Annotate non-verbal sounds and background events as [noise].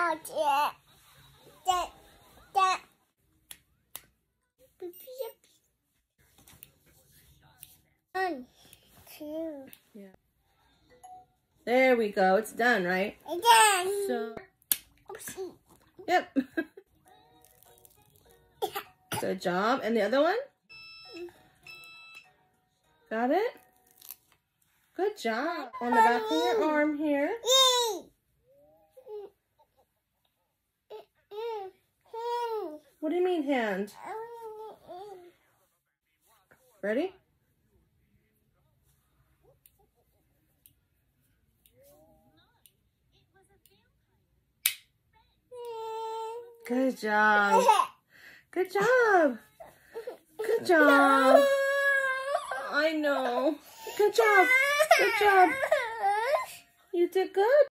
二姐，三三，one, two, There we go. It's done, right? again. So, Oopsie. yep. [laughs] Good job. And the other one? Got it? Good job. On the back of your arm here. Yay. What do you mean hand? Ready? Good job. Good job. Good job. I know. Good job. Good job. You did good.